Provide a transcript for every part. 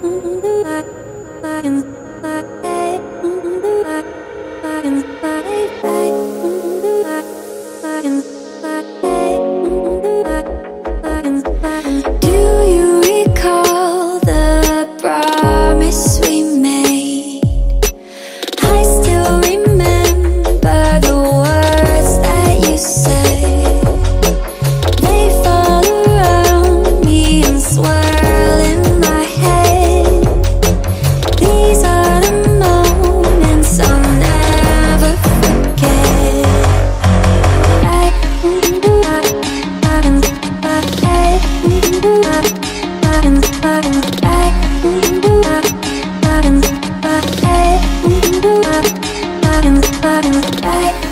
I can't in, back in.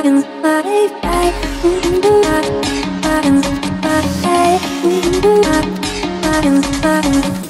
Thank you.